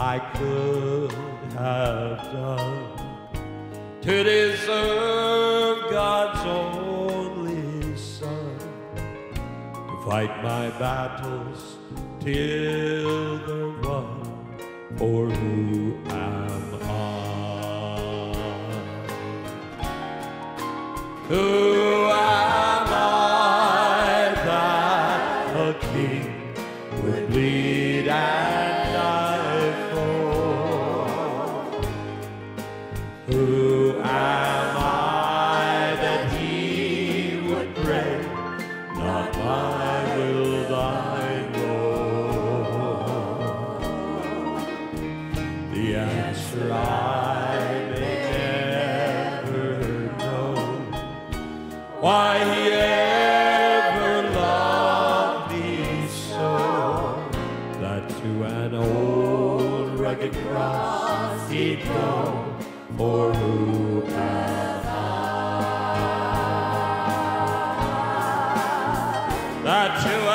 I could have done to deserve God's only Son to fight my battles till they're won. For who am I? Who am I that a king would bleed Who am I that he would pray? Not my will, thine, Lord. The answer I may never know. Why he ever loved me so that to an old rugged cross he'd go for who? That you